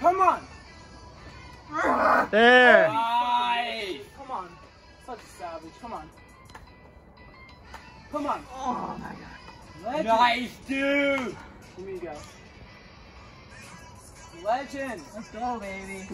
Come on. There. Nice. Come on. Such a savage. Come on. Come on. Oh my god. Legend. Nice, dude. Here we go. Legend. Let's go, baby. Nice.